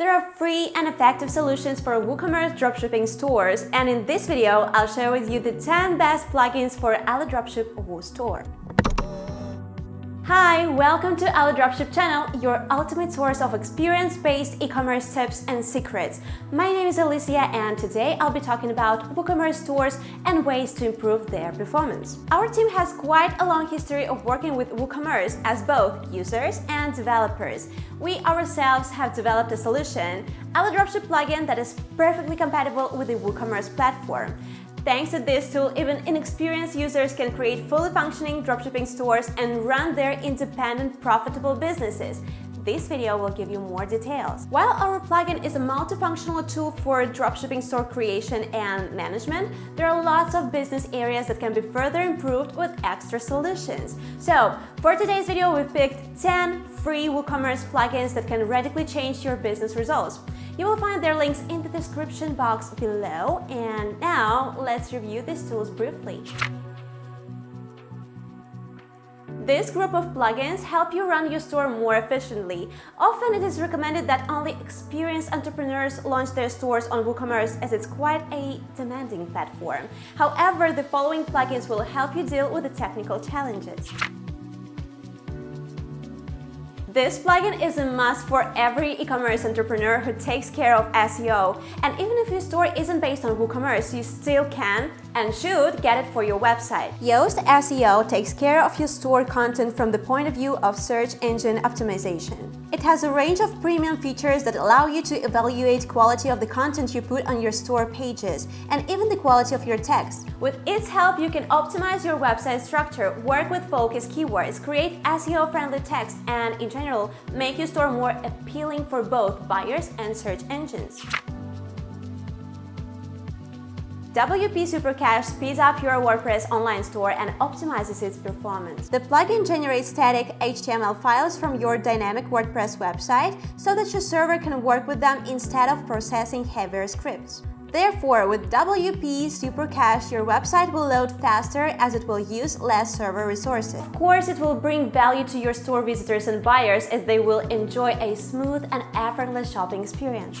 There are free and effective solutions for WooCommerce dropshipping stores, and in this video, I'll share with you the 10 best plugins for AliDropship WooStore. Hi, welcome to Ali Dropship channel, your ultimate source of experience-based e-commerce tips and secrets. My name is Alicia and today I'll be talking about WooCommerce stores and ways to improve their performance. Our team has quite a long history of working with WooCommerce as both users and developers. We ourselves have developed a solution, Ali Dropship plugin that is perfectly compatible with the WooCommerce platform. Thanks to this tool, even inexperienced users can create fully functioning dropshipping stores and run their independent, profitable businesses. This video will give you more details. While our plugin is a multifunctional tool for dropshipping store creation and management, there are lots of business areas that can be further improved with extra solutions. So, for today's video, we picked 10 free WooCommerce plugins that can radically change your business results. You will find their links in the description box below. And now let's review these tools briefly. This group of plugins help you run your store more efficiently. Often it is recommended that only experienced entrepreneurs launch their stores on WooCommerce as it's quite a demanding platform. However, the following plugins will help you deal with the technical challenges. This plugin is a must for every e-commerce entrepreneur who takes care of SEO. And even if your store isn't based on WooCommerce, you still can and should get it for your website. Yoast SEO takes care of your store content from the point of view of search engine optimization. It has a range of premium features that allow you to evaluate quality of the content you put on your store pages and even the quality of your text. With its help, you can optimize your website structure, work with focus keywords, create SEO-friendly text, and in general, make your store more appealing for both buyers and search engines. WP Supercache speeds up your WordPress online store and optimizes its performance. The plugin generates static HTML files from your dynamic WordPress website so that your server can work with them instead of processing heavier scripts. Therefore, with WP Supercache, your website will load faster as it will use less server resources. Of course, it will bring value to your store visitors and buyers as they will enjoy a smooth and effortless shopping experience.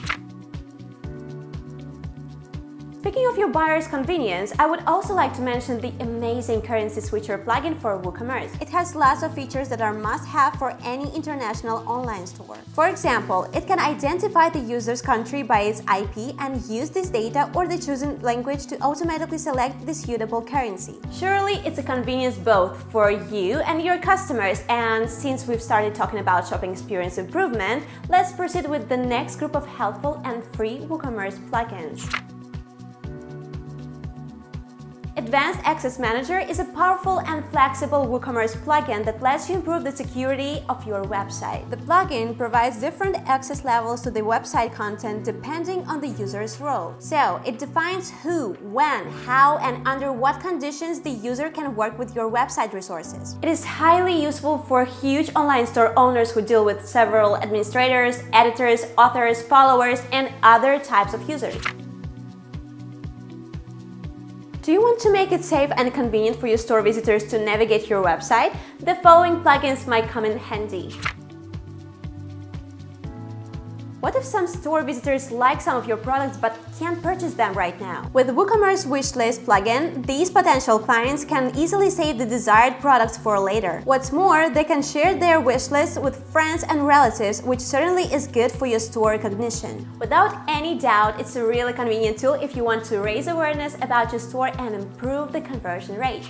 Speaking of your buyer's convenience, I would also like to mention the amazing Currency Switcher plugin for WooCommerce. It has lots of features that are must-have for any international online store. For example, it can identify the user's country by its IP and use this data or the chosen language to automatically select the suitable currency. Surely it's a convenience both for you and your customers, and since we've started talking about shopping experience improvement, let's proceed with the next group of helpful and free WooCommerce plugins. Advanced Access Manager is a powerful and flexible WooCommerce plugin that lets you improve the security of your website. The plugin provides different access levels to the website content depending on the user's role. So, it defines who, when, how, and under what conditions the user can work with your website resources. It is highly useful for huge online store owners who deal with several administrators, editors, authors, followers, and other types of users. Do you want to make it safe and convenient for your store visitors to navigate your website? The following plugins might come in handy. What if some store visitors like some of your products but can't purchase them right now? With WooCommerce Wishlist plugin, these potential clients can easily save the desired products for later. What's more, they can share their wishlist with friends and relatives, which certainly is good for your store recognition. Without any doubt, it's a really convenient tool if you want to raise awareness about your store and improve the conversion rate.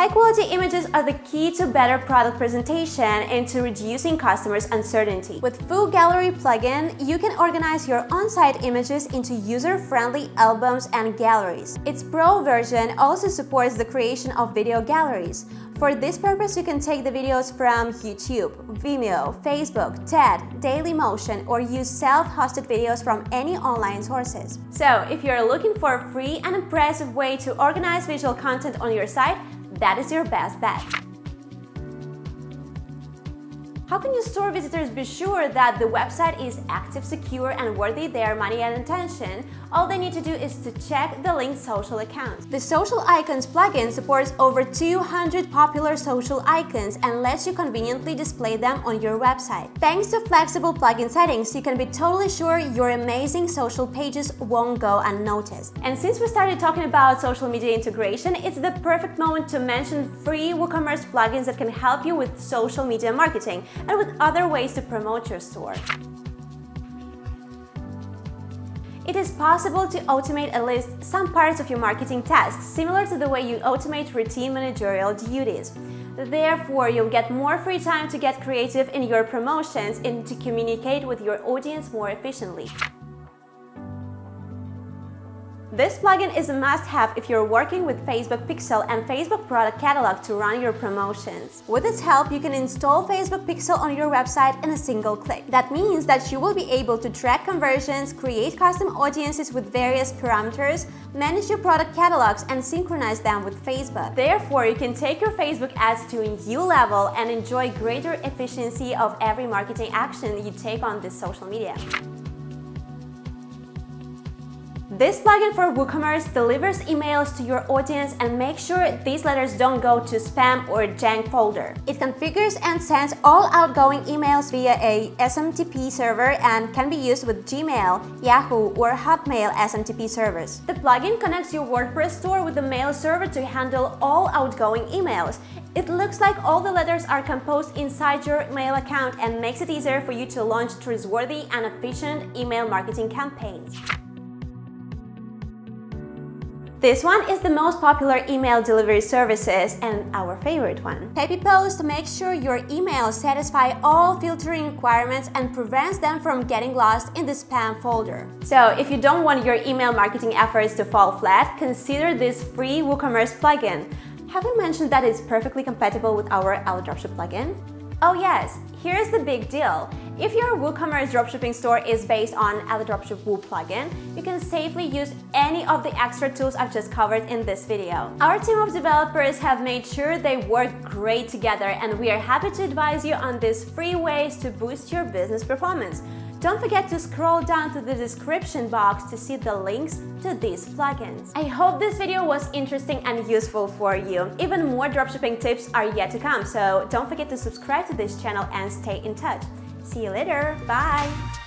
High-quality images are the key to better product presentation and to reducing customers' uncertainty. With Foo Gallery plugin, you can organize your on-site images into user-friendly albums and galleries. Its Pro version also supports the creation of video galleries. For this purpose, you can take the videos from YouTube, Vimeo, Facebook, TED, Dailymotion, or use self-hosted videos from any online sources. So, if you're looking for a free and impressive way to organize visual content on your site, that is your best bet. How can your store visitors be sure that the website is active, secure, and worthy their money and attention? All they need to do is to check the linked social accounts. The Social Icons plugin supports over 200 popular social icons and lets you conveniently display them on your website. Thanks to flexible plugin settings, you can be totally sure your amazing social pages won't go unnoticed. And since we started talking about social media integration, it's the perfect moment to mention free WooCommerce plugins that can help you with social media marketing and with other ways to promote your store. It is possible to automate at least some parts of your marketing tasks, similar to the way you automate routine managerial duties. Therefore, you'll get more free time to get creative in your promotions and to communicate with your audience more efficiently. This plugin is a must-have if you're working with Facebook Pixel and Facebook Product Catalog to run your promotions. With its help, you can install Facebook Pixel on your website in a single click. That means that you will be able to track conversions, create custom audiences with various parameters, manage your product catalogs, and synchronize them with Facebook. Therefore, you can take your Facebook ads to a new level and enjoy greater efficiency of every marketing action you take on this social media. This plugin for WooCommerce delivers emails to your audience and makes sure these letters don't go to spam or junk folder. It configures and sends all outgoing emails via a SMTP server and can be used with Gmail, Yahoo, or Hotmail SMTP servers. The plugin connects your WordPress store with the mail server to handle all outgoing emails. It looks like all the letters are composed inside your mail account and makes it easier for you to launch trustworthy and efficient email marketing campaigns. This one is the most popular email delivery services and our favorite one. PayPost makes sure your emails satisfy all filtering requirements and prevents them from getting lost in the spam folder. So if you don't want your email marketing efforts to fall flat, consider this free WooCommerce plugin. Have we mentioned that it's perfectly compatible with our Dropship plugin? Oh yes, here's the big deal. If your WooCommerce dropshipping store is based on AliDropship Woo plugin, you can safely use any of the extra tools I've just covered in this video. Our team of developers have made sure they work great together and we are happy to advise you on these free ways to boost your business performance. Don't forget to scroll down to the description box to see the links to these plugins. I hope this video was interesting and useful for you. Even more dropshipping tips are yet to come, so don't forget to subscribe to this channel and stay in touch. See you later, bye!